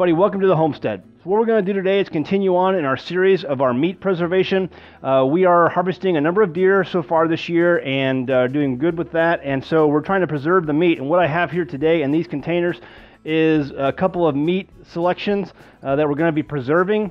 Everybody, welcome to the homestead. So what we're going to do today is continue on in our series of our meat preservation. Uh, we are harvesting a number of deer so far this year and uh, doing good with that. And so we're trying to preserve the meat. And what I have here today in these containers is a couple of meat selections uh, that we're going to be preserving.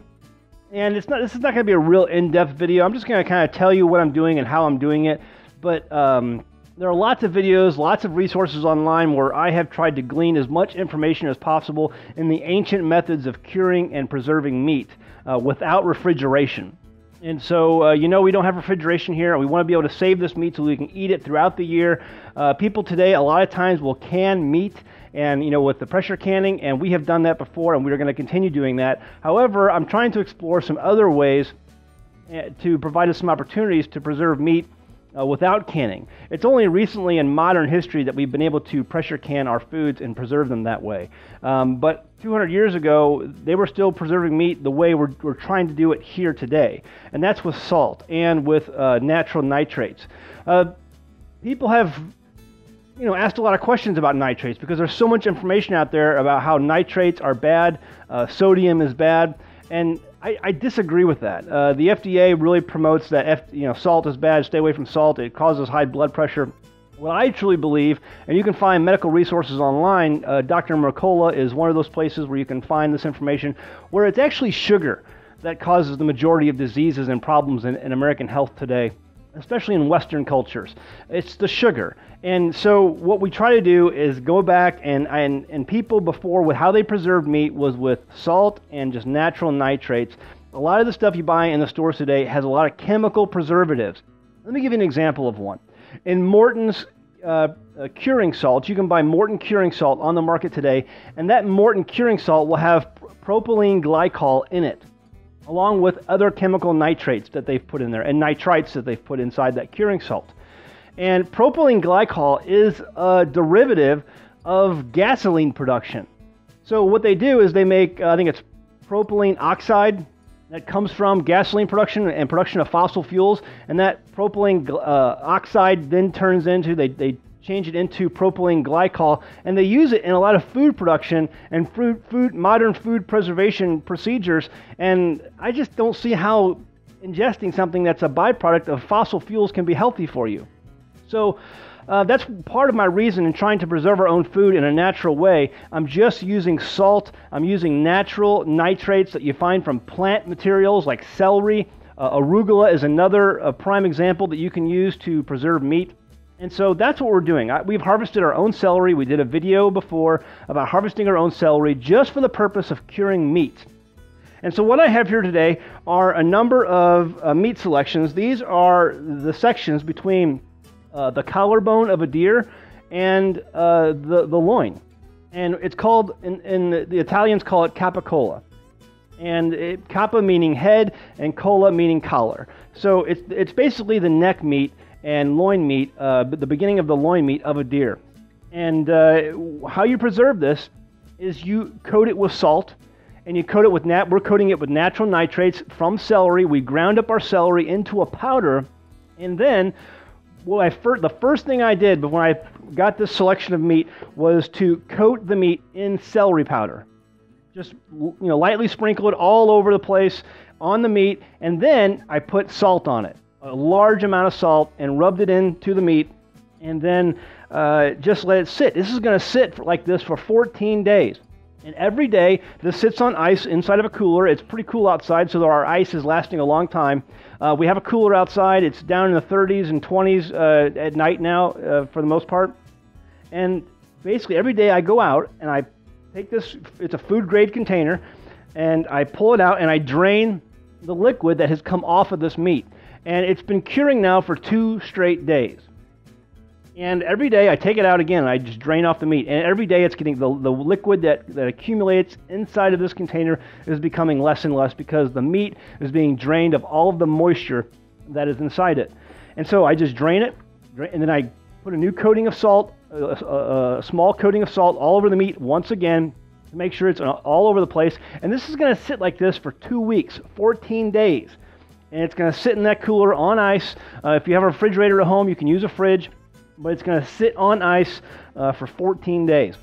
And it's not. This is not going to be a real in-depth video. I'm just going to kind of tell you what I'm doing and how I'm doing it. But um, there are lots of videos, lots of resources online where I have tried to glean as much information as possible in the ancient methods of curing and preserving meat uh, without refrigeration. And so, uh, you know, we don't have refrigeration here. We want to be able to save this meat so we can eat it throughout the year. Uh, people today, a lot of times, will can meat and, you know, with the pressure canning, and we have done that before, and we're going to continue doing that. However, I'm trying to explore some other ways uh, to provide us some opportunities to preserve meat uh, without canning. It's only recently in modern history that we've been able to pressure can our foods and preserve them that way. Um, but 200 years ago, they were still preserving meat the way we're, we're trying to do it here today, and that's with salt and with uh, natural nitrates. Uh, people have you know, asked a lot of questions about nitrates because there's so much information out there about how nitrates are bad, uh, sodium is bad, and I, I disagree with that. Uh, the FDA really promotes that F, you know salt is bad. Stay away from salt. It causes high blood pressure. What I truly believe, and you can find medical resources online. Uh, Dr. Mercola is one of those places where you can find this information, where it's actually sugar that causes the majority of diseases and problems in, in American health today especially in Western cultures. It's the sugar. And so what we try to do is go back and, and, and people before with how they preserved meat was with salt and just natural nitrates. A lot of the stuff you buy in the stores today has a lot of chemical preservatives. Let me give you an example of one. In Morton's uh, uh, curing salt, you can buy Morton curing salt on the market today, and that Morton curing salt will have propylene glycol in it along with other chemical nitrates that they've put in there and nitrites that they've put inside that curing salt. And propylene glycol is a derivative of gasoline production. So what they do is they make, uh, I think it's propylene oxide that comes from gasoline production and production of fossil fuels, and that propylene uh, oxide then turns into they, they change it into propylene glycol, and they use it in a lot of food production and food, food, modern food preservation procedures. And I just don't see how ingesting something that's a byproduct of fossil fuels can be healthy for you. So uh, that's part of my reason in trying to preserve our own food in a natural way. I'm just using salt. I'm using natural nitrates that you find from plant materials like celery. Uh, arugula is another uh, prime example that you can use to preserve meat. And so that's what we're doing. we've harvested our own celery. We did a video before about harvesting our own celery just for the purpose of curing meat. And so what I have here today are a number of uh, meat selections. These are the sections between uh, the collarbone of a deer and uh, the, the loin. And it's called, in, in the, the, Italians call it capicola. And it, capa meaning head and cola meaning collar. So it's, it's basically the neck meat and loin meat, uh, the beginning of the loin meat of a deer. And uh, how you preserve this is you coat it with salt, and you coat it with nat. We're coating it with natural nitrates from celery. We ground up our celery into a powder, and then well, I fir- the first thing I did when I got this selection of meat was to coat the meat in celery powder. Just you know, lightly sprinkle it all over the place on the meat, and then I put salt on it a large amount of salt and rubbed it into the meat and then uh, just let it sit. This is going to sit for, like this for 14 days. And every day, this sits on ice inside of a cooler. It's pretty cool outside, so our ice is lasting a long time. Uh, we have a cooler outside. It's down in the 30s and 20s uh, at night now, uh, for the most part. And basically, every day I go out and I take this, it's a food grade container, and I pull it out and I drain the liquid that has come off of this meat and it's been curing now for two straight days. And every day I take it out again, I just drain off the meat. And every day it's getting the, the liquid that, that accumulates inside of this container is becoming less and less because the meat is being drained of all of the moisture that is inside it. And so I just drain it, and then I put a new coating of salt, a, a, a small coating of salt all over the meat once again to make sure it's uh, all over the place. And this is going to sit like this for two weeks, 14 days and it's going to sit in that cooler on ice. Uh, if you have a refrigerator at home, you can use a fridge, but it's going to sit on ice uh, for 14 days.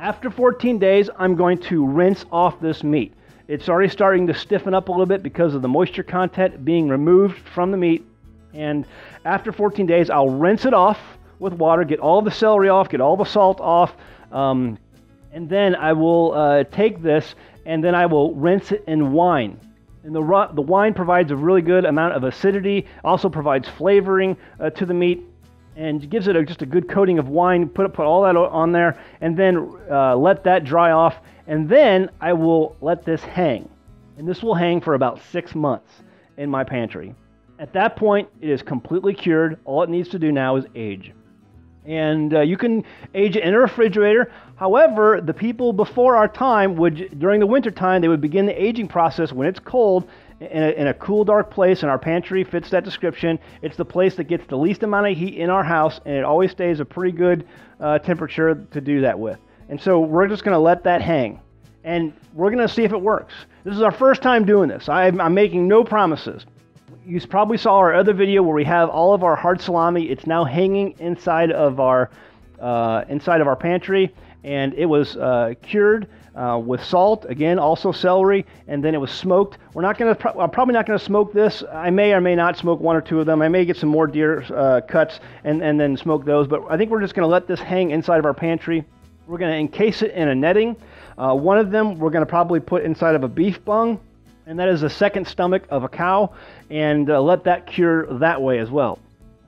After 14 days, I'm going to rinse off this meat. It's already starting to stiffen up a little bit because of the moisture content being removed from the meat. And after 14 days, I'll rinse it off with water, get all the celery off, get all the salt off, um, and then I will uh, take this and then I will rinse it in wine. And the, the wine provides a really good amount of acidity, also provides flavoring uh, to the meat, and gives it a, just a good coating of wine. Put, put all that on there, and then uh, let that dry off. And then I will let this hang. And this will hang for about six months in my pantry. At that point, it is completely cured. All it needs to do now is age and uh, you can age it in a refrigerator. However, the people before our time would, during the winter time, they would begin the aging process when it's cold in a, in a, cool, dark place, and our pantry fits that description. It's the place that gets the least amount of heat in our house, and it always stays a pretty good uh, temperature to do that with. And so we're just going to let that hang, and we're going to see if it works. This is our first time doing this. I'm, I'm making no promises you probably saw our other video where we have all of our hard salami. It's now hanging inside of our uh, inside of our pantry, and it was uh, cured uh, with salt. Again, also celery, and then it was smoked. We're not going to. I'm probably not going to smoke this. I may or may not smoke one or two of them. I may get some more deer uh, cuts and and then smoke those. But I think we're just going to let this hang inside of our pantry. We're going to encase it in a netting. Uh, one of them we're going to probably put inside of a beef bung and that is the second stomach of a cow, and uh, let that cure that way as well.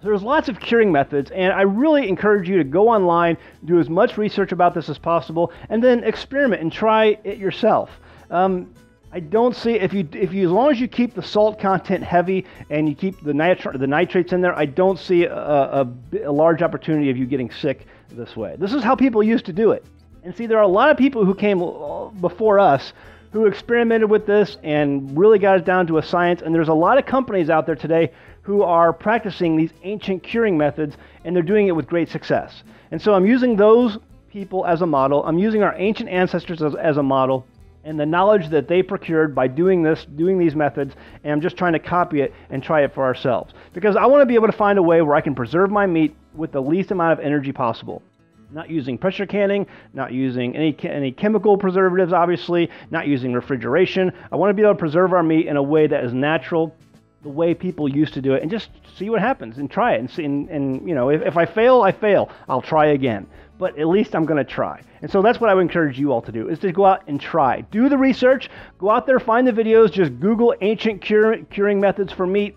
There's lots of curing methods, and I really encourage you to go online, do as much research about this as possible, and then experiment and try it yourself. Um, I don't see if you if you as long as you keep the salt content heavy and you keep the nitri- the nitrates in there, I don't see a, a, a large opportunity of you getting sick this way. This is how people used to do it. And see, there are a lot of people who came uh, before us who experimented with this and really got it down to a science. And there's a lot of companies out there today who are practicing these ancient curing methods, and they're doing it with great success. And so I'm using those people as a model. I'm using our ancient ancestors as, as a model and the knowledge that they procured by doing this, doing these methods, and I'm just trying to copy it and try it for ourselves. Because I want to be able to find a way where I can preserve my meat with the least amount of energy possible not using pressure canning, not using any, any chemical preservatives, obviously, not using refrigeration. I want to be able to preserve our meat in a way that is natural, the way people used to do it, and just see what happens and try it. And, see, and, and you know, if, if I fail, I fail. I'll try again. But at least I'm going to try. And so that's what I would encourage you all to do, is to go out and try. Do the research, go out there, find the videos, just Google ancient cure, curing methods for meat,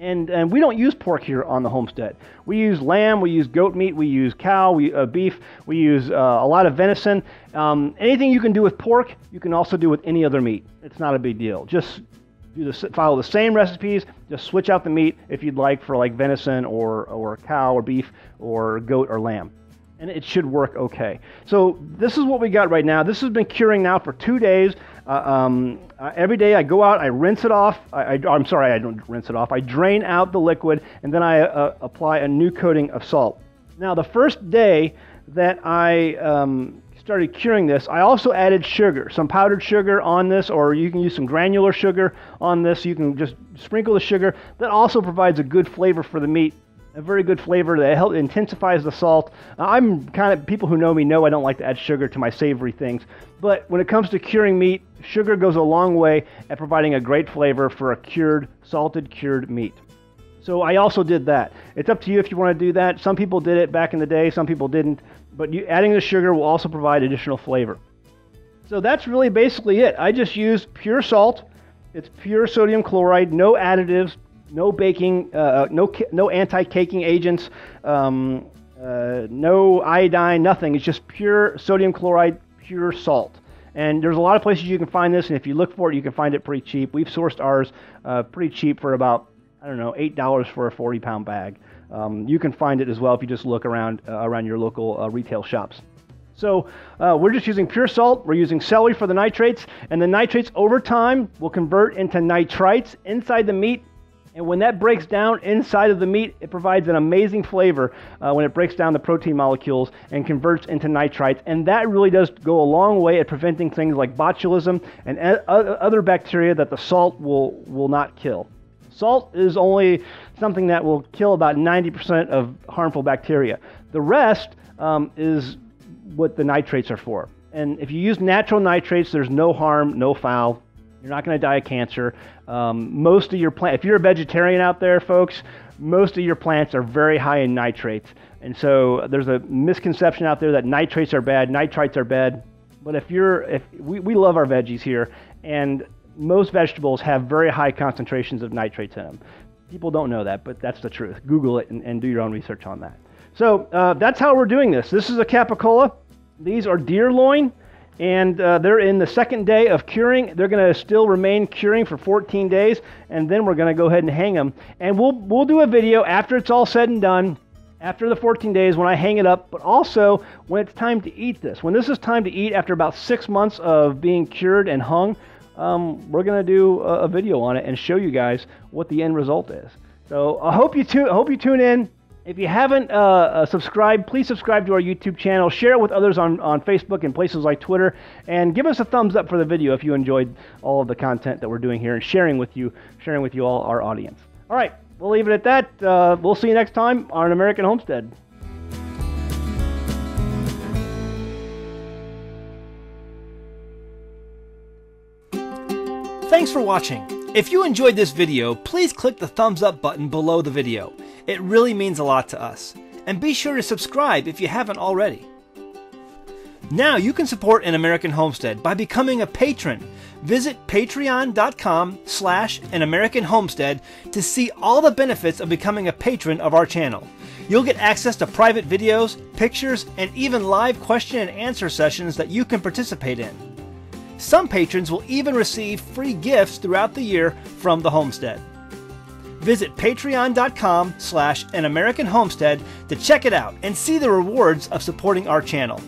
and, and we don't use pork here on the homestead. We use lamb, we use goat meat, we use cow, we, uh, beef, we use uh, a lot of venison. Um, anything you can do with pork, you can also do with any other meat. It's not a big deal. Just the, follow the same recipes, just switch out the meat if you'd like for like venison or, or cow or beef or goat or lamb and it should work okay. So this is what we got right now. This has been curing now for two days. Uh, um, uh, every day I go out, I rinse it off. I, am sorry, I don't rinse it off. I drain out the liquid, and then I uh, apply a new coating of salt. Now, the first day that I um, started curing this, I also added sugar, some powdered sugar on this, or you can use some granular sugar on this. You can just sprinkle the sugar. That also provides a good flavor for the meat a very good flavor that helps intensifies the salt. Uh, I'm kind of people who know me know I don't like to add sugar to my savory things, but when it comes to curing meat, sugar goes a long way at providing a great flavor for a cured, salted cured meat. So I also did that. It's up to you if you want to do that. Some people did it back in the day, some people didn't, but you, adding the sugar will also provide additional flavor. So that's really basically it. I just used pure salt. It's pure sodium chloride, no additives, no baking, uh, no no anti-caking agents, um, uh, no iodine, nothing. It's just pure sodium chloride, pure salt. And there's a lot of places you can find this, and if you look for it, you can find it pretty cheap. We've sourced ours uh, pretty cheap for about I don't know eight dollars for a 40-pound bag. Um, you can find it as well if you just look around uh, around your local uh, retail shops. So uh, we're just using pure salt. We're using celery for the nitrates, and the nitrates over time will convert into nitrites inside the meat and when that breaks down inside of the meat, it provides an amazing flavor uh, when it breaks down the protein molecules and converts into nitrites. And that really does go a long way at preventing things like botulism and other bacteria that the salt will, will not kill. Salt is only something that will kill about 90% of harmful bacteria. The rest um, is what the nitrates are for. And if you use natural nitrates, there's no harm, no foul. You're not going to die of cancer. Um, most of your plant, if you're a vegetarian out there, folks, most of your plants are very high in nitrates. And so there's a misconception out there that nitrates are bad, nitrites are bad. But if you're, if we, we love our veggies here, and most vegetables have very high concentrations of nitrates in them. People don't know that, but that's the truth. Google it and, and do your own research on that. So uh, that's how we're doing this. This is a capicola. These are deer loin, and uh, they're in the second day of curing. They're going to still remain curing for 14 days, and then we're going to go ahead and hang them. And we'll we'll do a video after it's all said and done after the 14 days when I hang it up, but also when it's time to eat this. When this is time to eat after about six months of being cured and hung, um, we're going to do a, a, video on it and show you guys what the end result is. So I hope you, tu- I hope you tune in. If you haven't uh, uh, subscribed, please subscribe to our YouTube channel. Share it with others on, on Facebook and places like Twitter. And give us a thumbs up for the video if you enjoyed all of the content that we're doing here and sharing with you, sharing with you all our audience. All right, we'll leave it at that. Uh, we'll see you next time on American Homestead. Thanks for watching. If you enjoyed this video, please click the thumbs up button below the video. It really means a lot to us. And be sure to subscribe if you haven't already. Now you can support An American Homestead by becoming a patron. Visit patreon.com slash An American Homestead to see all the benefits of becoming a patron of our channel. You'll get access to private videos, pictures, and even live question and answer sessions that you can participate in. Some patrons will even receive free gifts throughout the year from the homestead. Visit patreon.com slash an American Homestead to check it out and see the rewards of supporting our channel.